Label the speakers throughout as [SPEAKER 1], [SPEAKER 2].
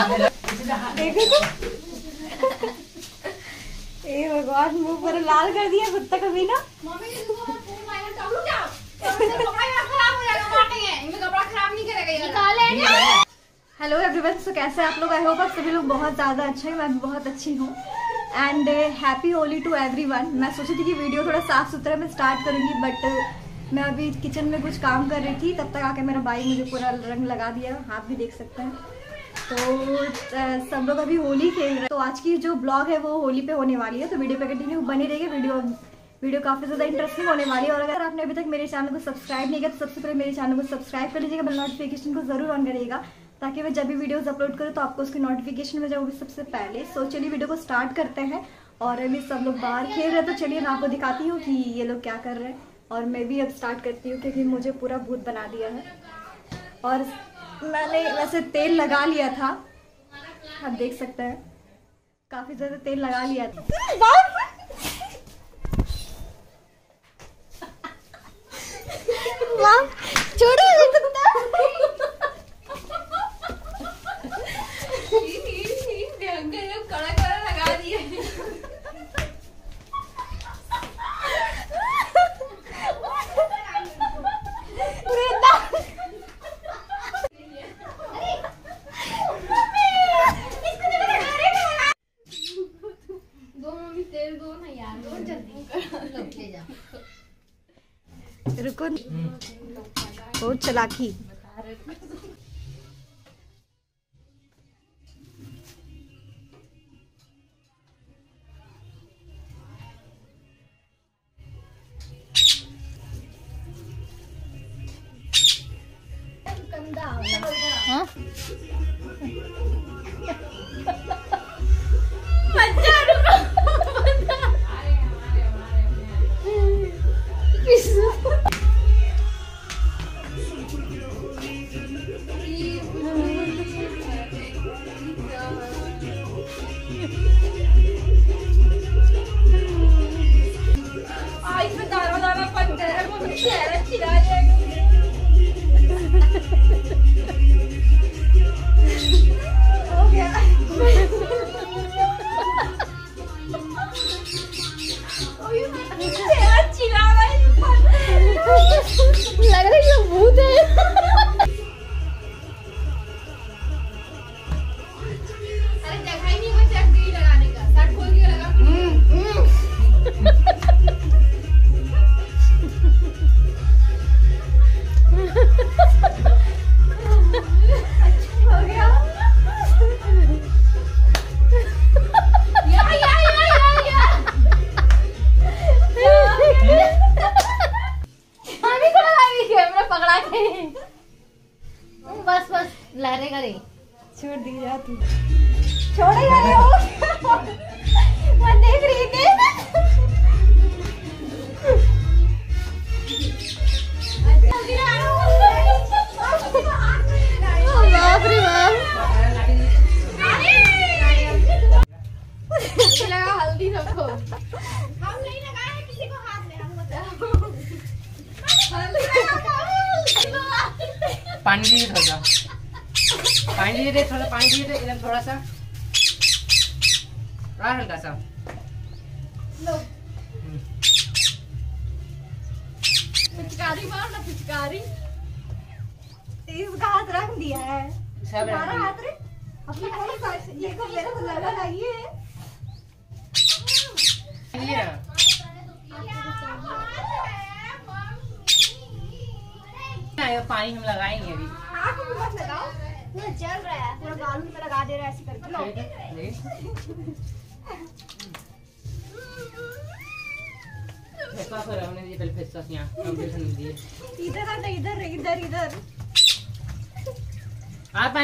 [SPEAKER 1] देखो तो ए भगवान मुँह पर लाल कर दिया कुत्ता कभी ना।
[SPEAKER 2] मम्मी ने तुमको फ़ोन आया कब रुक जाओ कपड़ा यहाँ खराब हो जाएगा बांटेंगे इनमें कपड़ा खराब नहीं करेगा ये निकाले
[SPEAKER 1] हेलो एवरीवन सो कैसे आप लोग? आई होप आप सभी लोग बहुत ज़्यादा अच्छे हैं मैं भी बहुत अच्छी हूँ। And happy Holi to everyone मैं सोची थी कि वीडियो थोड़ा साफ़ सुथरा में स्टार्ट करूँगी बट मैं अभी किचन में कुछ काम कर रही थी तब तक आके मेरा भाई मुझे पूरा रंग लगा दिया। हाथ भी देख सकते हैं। तो सब लोग अभी होली खेल रहे हैं। तो आज की जो ब्लॉग है, वो होली पे होने वाली है। तो वीडियो पे कंटिन्यू बनी रहेगी। वीडियो वीडियो काफ़ी ज़्यादा इंटरेस्टिंग होने वाली है। और अगर आपने अभी तक मेरे चैनल को सब्सक्राइब नहीं किया तो सबसे पहले मेरे चैनल को सब्सक्राइब कर लीजिएगा। बेल नोटिफिकेशन को ज़रूर ऑन करिएगा, ताकि मैं जब भी वीडियोस अपलोड करूँ तो आपको उसकी नोटिफिकेशन में जाऊँगी सबसे पहले। सो चलिए वीडियो को स्टार्ट करते हैं। और अभी सब लोग बाहर खेल रहे हैं तो चलिए मैं आपको दिखाती हूँ कि ये लोग क्या कर रहे हैं। और मैं भी अब स्टार्ट करती हूँ, क्योंकि मुझे पूरा भूत बना दिया है। और मैंने वैसे तेल लगा लिया था। आप देख सकते हैं। काफ़ी ज़्यादा तेल लगा लिया था। छोड़ो ये कुत्ता
[SPEAKER 2] कड़ा कड़ा लगा दिए
[SPEAKER 1] वृंदा
[SPEAKER 2] दो मम्मी तेल दो ना यार दो जल्दी ले जा
[SPEAKER 1] रुको और चलाकी। हाँ?
[SPEAKER 3] बस लहरे
[SPEAKER 1] छोड़ दी जा तू। छोड़ेगा नहीं वो। मैं देख रही थी। बाप रे बाप
[SPEAKER 2] हल्दी लगा हम नहीं लगाए हैं किसी को हाथ में हम बताओ
[SPEAKER 4] पानी थोड़ा सा पानी दीजिए दे थोड़ा पानी दीजिए दे एकदम थोड़ा सा। और हल्का सा।
[SPEAKER 2] पिचकारी मार ना पिचकारी।
[SPEAKER 1] इसका हाथ रख दिया है। हमारा
[SPEAKER 4] रख
[SPEAKER 1] हाथ रे। अपने कौन सा ये को मेरे को लगा लाइए
[SPEAKER 4] ये पानी हम लगाएँगे अभी।
[SPEAKER 1] आँख में मत लगाओ। पूरा जल रहा है। पूरा बालू में लगा दे रहा है ऐसे करके। लो।
[SPEAKER 4] देखिए। फेसवाश हो रहा है, हमने दिए पहले फेसवाश यहाँ। कंप्लीशन दिए।
[SPEAKER 1] इधर आ इधर इधर इधर।
[SPEAKER 4] आप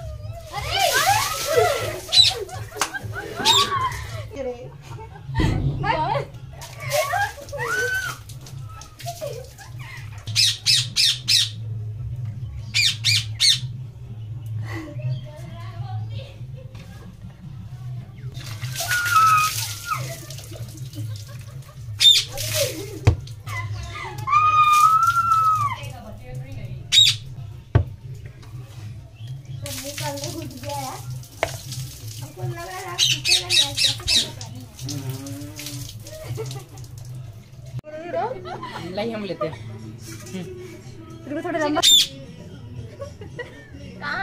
[SPEAKER 4] नहीं हम लेते हैं
[SPEAKER 1] थोड़े
[SPEAKER 3] थोड़ा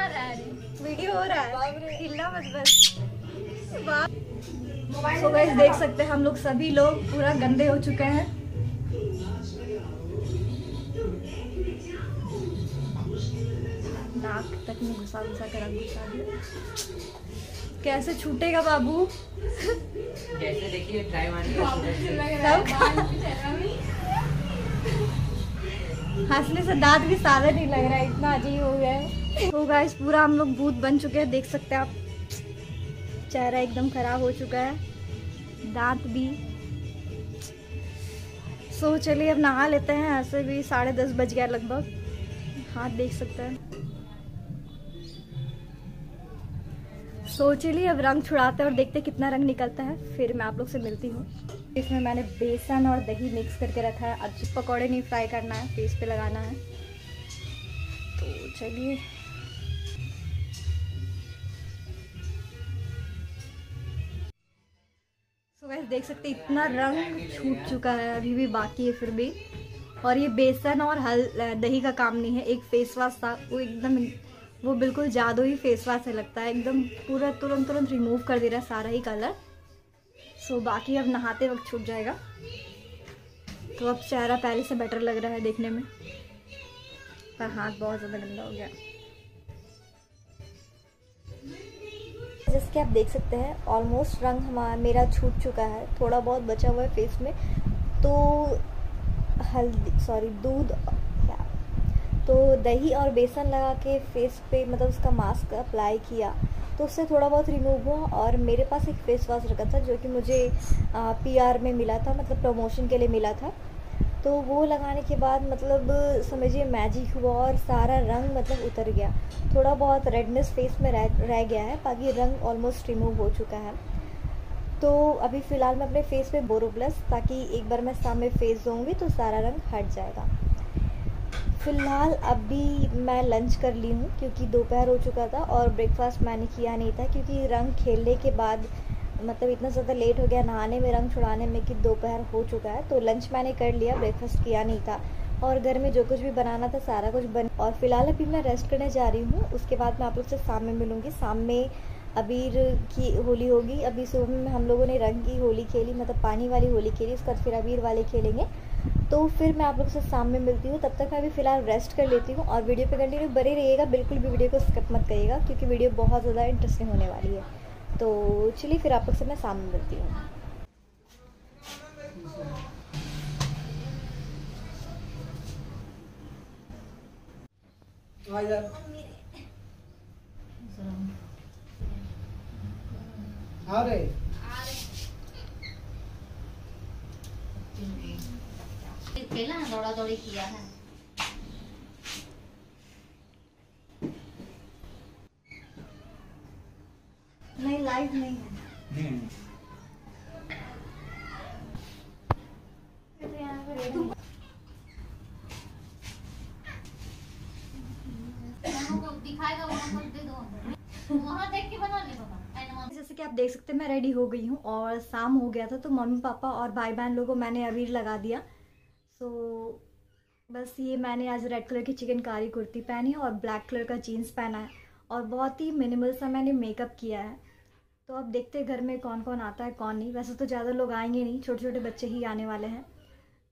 [SPEAKER 3] रहा है
[SPEAKER 1] वीडियो हो रहा है मत बस मोबाइल देख सकते हैं हम लोग सभी लोग पूरा गंदे हो चुके हैं। नाक तक में घुसा घुसा कर रंग घुसा दिया। कैसे छूटेगा बाबू?
[SPEAKER 4] जैसे देखिए ट्राई
[SPEAKER 1] हंसने से दांत भी सादा नहीं लग रहा है इतना अजीब हो गया है। तो गाइस पूरा हम लोग भूत बन चुके हैं देख सकते हैं आप। चेहरा एकदम खराब हो चुका है। दांत भी। सो चलिए अब नहा लेते हैं ऐसे भी साढ़े दस बज गया लगभग। हाथ देख सकते हैं। सो चलिए अब रंग छुड़ाते हैं और देखते हैं कितना रंग निकलता है। फिर मैं आप लोग से मिलती हूँ। इसमें मैंने बेसन और दही मिक्स करके रखा है। अब पकौड़े नहीं फ्राई करना है फेस पे लगाना है। तो चलिए। सो गाइस देख सकते इतना रंग छूट चुका है। अभी भी बाकी है फिर भी। और ये बेसन और हल दही का काम नहीं है। एक फेस वॉश था, वो एकदम वो बिल्कुल जादू ही फेस वॉश से लगता है। एकदम पूरा तुरंत तुरंत रिमूव कर दे रहा है सारा ही कलर सो बाकी अब नहाते वक्त छूट जाएगा। तो अब चेहरा पहले से बेटर लग रहा है देखने में। पर हाथ बहुत ज़्यादा गंदा हो गया। जैसे कि आप देख सकते हैं ऑलमोस्ट रंग हमारा मेरा छूट चुका है। थोड़ा बहुत बचा हुआ है फेस में। तो हल्दी सॉरी दूध तो दही और बेसन लगा के फेस पे मतलब उसका मास्क अप्लाई किया तो उससे थोड़ा बहुत रिमूव हुआ और मेरे पास एक फेस वॉश रखा था जो कि मुझे पीआर में मिला था मतलब प्रमोशन के लिए मिला था। तो वो लगाने के बाद मतलब समझिए मैजिक हुआ और सारा रंग मतलब उतर गया। थोड़ा बहुत रेडनेस फेस में रह रह गया है, बाकी रंग ऑलमोस्ट रिमूव हो चुका है। तो अभी फ़िलहाल मैं अपने फेस पे बोरो प्लस ताकि एक बार मैं सामने फेस दूँगी तो सारा रंग हट जाएगा। फ़िलहाल अभी मैं लंच कर ली हूँ, क्योंकि दोपहर हो चुका था और ब्रेकफास्ट मैंने किया नहीं था, क्योंकि रंग खेलने के बाद मतलब इतना ज़्यादा लेट हो गया नहाने में, रंग छुड़ाने में कि दोपहर हो चुका है तो लंच मैंने कर लिया ब्रेकफास्ट किया नहीं था। और घर में जो कुछ भी बनाना था, सारा कुछ बन और फ़िलहाल अभी मैं रेस्ट करने जा रही हूँ, उसके बाद मैं आप लोग से शाम में मिलूँगी। शाम में अबीर की होली होगी। अभी सुबह में हम लोगों ने रंग की होली खेली मतलब पानी वाली होली खेली, उसके बाद फिर अबीर वाले खेलेंगे। तो फिर मैं आप लोग से शाम में मिलती हूँ। तब तक मैं अभी फ़िलहाल रेस्ट कर लेती हूँ और वीडियो पे कंटिन्यू बने रहिएगा। बिल्कुल भी वीडियो को स्किप मत करिएगा, क्योंकि वीडियो बहुत ज़्यादा इंटरेस्टिंग होने वाली है। तो चलिए फिर आप लोग से मैं शाम में मिलती हूँ।
[SPEAKER 4] अरे
[SPEAKER 3] खेला है। दौड़ा दौड़ी किया है।
[SPEAKER 1] नहीं लाइव नहीं है।
[SPEAKER 3] दिखाएगा वहाँ पर दे दो वहाँ देख के बना ले बाबा ऐना
[SPEAKER 1] जैसे कि आप देख सकते हैं मैं रेडी हो गई हूँ और शाम हो गया था तो मम्मी पापा और भाई बहन लोगों को मैंने अबीर लगा दिया। सो so, बस ये मैंने आज रेड कलर की चिकनकारी कुर्ती पहनी और ब्लैक कलर का जीन्स पहना है और बहुत ही मिनिमल सा मैंने मेकअप किया है। तो अब देखते हैं घर में कौन कौन आता है कौन नहीं। वैसे तो ज़्यादा लोग आएँगे नहीं छोटे छोटे बच्चे ही आने वाले हैं।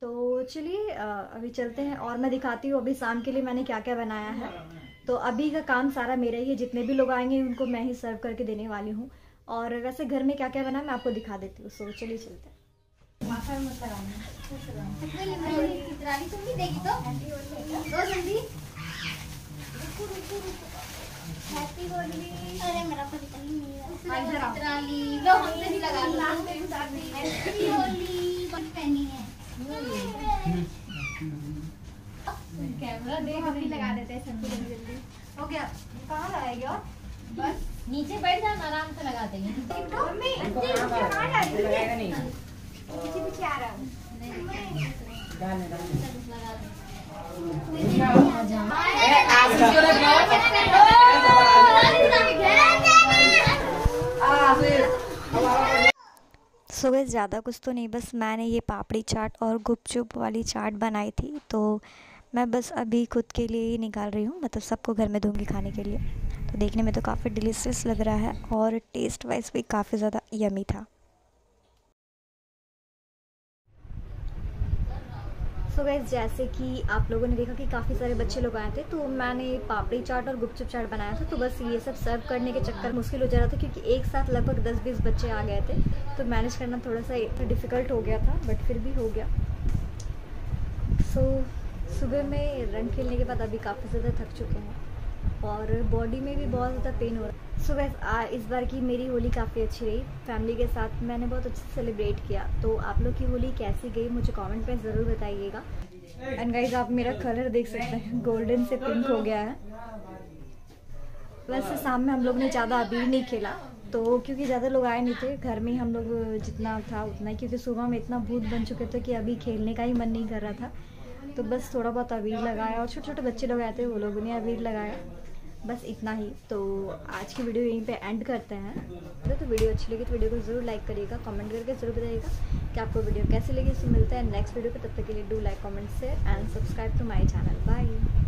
[SPEAKER 1] तो चलिए अभी चलते हैं और मैं दिखाती हूँ अभी शाम के लिए मैंने क्या क्या बनाया है। तो अभी का काम सारा मेरा ही है जितने भी लोग आएँगे उनको मैं ही सर्व करके देने वाली हूँ। और वैसे घर में क्या क्या बना मैं आपको दिखा देती हूँ। सो चलिए चलते हैं।
[SPEAKER 2] देगी तो? तो ही भी लगा लो। हैप्पी होली बन पहनी है।
[SPEAKER 1] कैमरा देख
[SPEAKER 2] हम भी लगा देते हैं सबको जल्दी जल्दी
[SPEAKER 1] हो गया। कहाँ लाएगी और
[SPEAKER 2] बस।
[SPEAKER 3] नीचे बैठ जाना आराम से लगा देंगे।
[SPEAKER 2] पीछे पीछे आ रहा हूँ।
[SPEAKER 1] सो ज़्यादा कुछ तो नहीं बस मैंने ये पापड़ी चाट और गुपचुप वाली चाट बनाई थी तो मैं बस अभी खुद के लिए ही निकाल रही हूँ मतलब सबको घर में दूँगी खाने के लिए। तो देखने में तो काफ़ी डिलीशियस लग रहा है और टेस्ट वाइज भी काफ़ी ज़्यादा यमी था। सो गैस जैसे कि आप लोगों ने देखा कि काफ़ी सारे बच्चे लोग आए थे तो मैंने पापड़ी चाट और गुपचुप चाट बनाया था तो बस ये सब सर्व करने के चक्कर मुश्किल हो जा रहा था क्योंकि एक साथ लगभग 10-20 बच्चे आ गए थे तो मैनेज करना थोड़ा सा इतना डिफ़िकल्ट हो गया था बट फिर भी हो गया। सो so, सुबह में रन खेलने के बाद अभी काफ़ी ज़्यादा थक चुके हैं। और बॉडी में भी बहुत ज़्यादा पेन हो रहा है। सो वैस इस बार की मेरी होली काफ़ी अच्छी रही। फैमिली के साथ मैंने बहुत अच्छे से सेलिब्रेट किया। तो आप लोग की होली कैसी गई, मुझे कमेंट में ज़रूर बताइएगा। एंड गाइज़ आप मेरा कलर देख सकते हैं। गोल्डन से पिंक हो गया है। वैसे शाम में हम लोग ने ज़्यादा अबीर नहीं खेला। तो क्योंकि ज़्यादा लोग आए नहीं थे, घर में ही हम लोग जितना था उतना क्योंकि सुबह में इतना भूत बन चुके थे कि अभी खेलने का ही मन नहीं कर रहा था। तो बस थोड़ा बहुत अबीर लगाया और छोटे छोटे बच्चे लोग आए थे, वो लोगों ने अबीर लगाया। बस इतना ही। तो आज की वीडियो यहीं पे एंड करते हैं। तो वीडियो अच्छी लगी तो वीडियो को ज़रूर लाइक करिएगा कमेंट करके ज़रूर बताइएगा कि आपको वीडियो कैसी लगी। इससे मिलता है नेक्स्ट वीडियो पे। तब तक के लिए do like comment share and subscribe to my channel bye